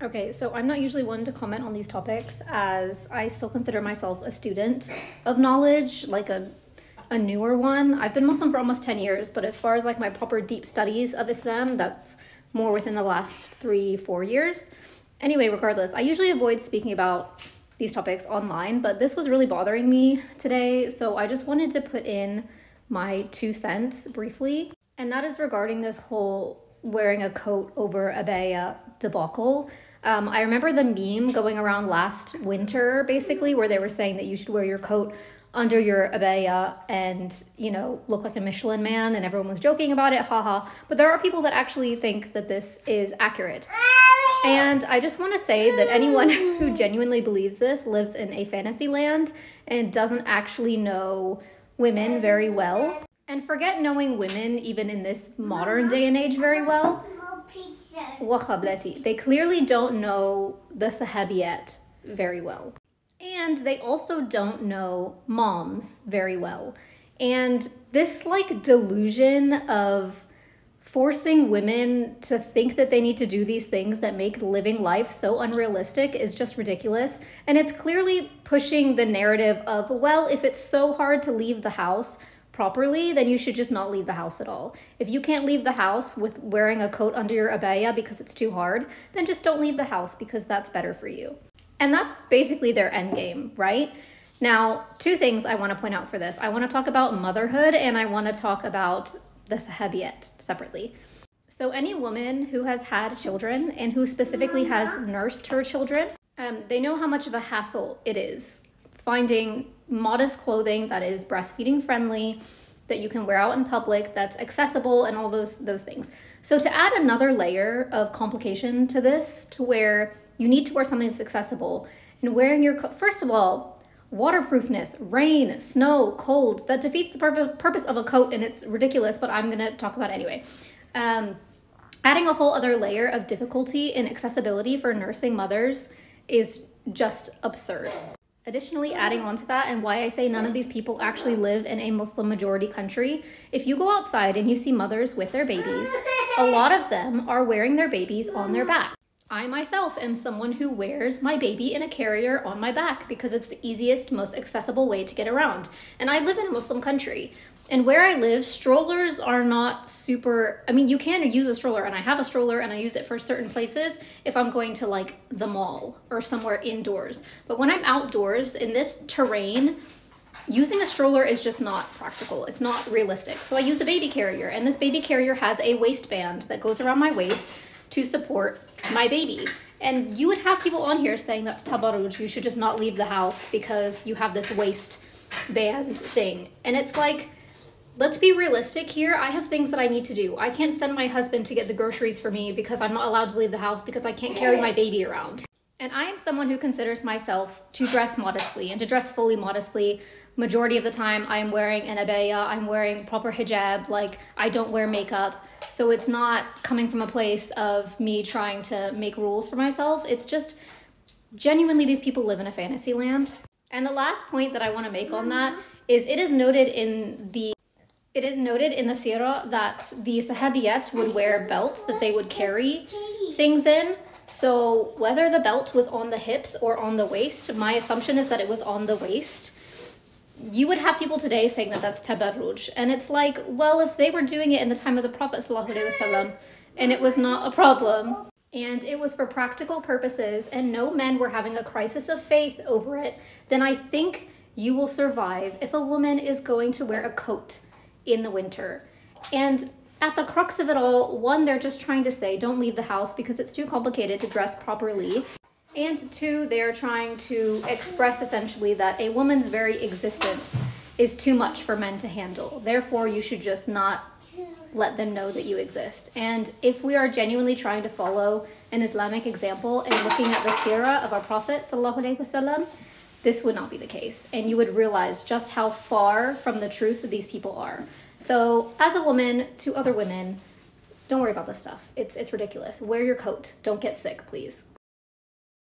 Okay, so I'm not usually one to comment on these topics as I still consider myself a student of knowledge, like a a newer one. I've been Muslim for almost 10 years, but as far as like my proper deep studies of Islam, that's more within the last three, four years. Anyway, regardless, I usually avoid speaking about these topics online, but this was really bothering me today, so I just wanted to put in my two cents briefly, and that is regarding this whole wearing a coat over a abaya debacle. Um, I remember the meme going around last winter, basically, where they were saying that you should wear your coat under your abaya and, you know, look like a Michelin man, and everyone was joking about it, haha. But there are people that actually think that this is accurate. And I just want to say that anyone who genuinely believes this lives in a fantasy land and doesn't actually know women very well. And forget knowing women, even in this modern day and age, very well. They clearly don't know the Sahabiyat very well. And they also don't know moms very well. And this like delusion of forcing women to think that they need to do these things that make living life so unrealistic is just ridiculous. And it's clearly pushing the narrative of, well, if it's so hard to leave the house, properly, then you should just not leave the house at all. If you can't leave the house with wearing a coat under your abaya because it's too hard, then just don't leave the house because that's better for you. And that's basically their end game, right? Now, two things I want to point out for this. I want to talk about motherhood and I want to talk about the sahabiyat separately. So any woman who has had children and who specifically has nursed her children, um, they know how much of a hassle it is finding modest clothing that is breastfeeding friendly, that you can wear out in public, that's accessible, and all those those things. So to add another layer of complication to this, to where you need to wear something that's accessible, and wearing your first of all, waterproofness, rain, snow, cold, that defeats the pur purpose of a coat, and it's ridiculous. But I'm gonna talk about it anyway. Um, adding a whole other layer of difficulty in accessibility for nursing mothers is just absurd. Additionally, adding on to that, and why I say none of these people actually live in a Muslim majority country, if you go outside and you see mothers with their babies, a lot of them are wearing their babies on their back. I myself am someone who wears my baby in a carrier on my back because it's the easiest, most accessible way to get around. And I live in a Muslim country. And where I live, strollers are not super. I mean, you can use a stroller, and I have a stroller and I use it for certain places if I'm going to like the mall or somewhere indoors. But when I'm outdoors in this terrain, using a stroller is just not practical. It's not realistic. So I use a baby carrier, and this baby carrier has a waistband that goes around my waist to support my baby. And you would have people on here saying that's tabarruj, you should just not leave the house because you have this waistband thing. And it's like, let's be realistic here. I have things that I need to do. I can't send my husband to get the groceries for me because I'm not allowed to leave the house because I can't carry my baby around. And I am someone who considers myself to dress modestly and to dress fully modestly. Majority of the time I am wearing an abaya, I'm wearing proper hijab, like I don't wear makeup. So it's not coming from a place of me trying to make rules for myself. It's just genuinely these people live in a fantasy land. And the last point that I want to make on that is it is noted in the it is noted in the seerah that the Sahabiyats would wear belts that they would carry things in. So whether the belt was on the hips or on the waist, my assumption is that it was on the waist. You would have people today saying that that's tabarruj. And it's like, well, if they were doing it in the time of the Prophet ﷺ, and it was not a problem, and it was for practical purposes, and no men were having a crisis of faith over it, then I think you will survive if a woman is going to wear a coat in the winter. And at the crux of it all, one, they're just trying to say don't leave the house because it's too complicated to dress properly. And two, they're trying to express essentially that a woman's very existence is too much for men to handle. Therefore, you should just not let them know that you exist. And if we are genuinely trying to follow an Islamic example and looking at the seerah of our Prophet, sallallahu alaihi wasallam, this would not be the case. And you would realize just how far from the truth these people are. So, as a woman to other women, don't worry about this stuff. It's, it's ridiculous. Wear your coat. Don't get sick, please.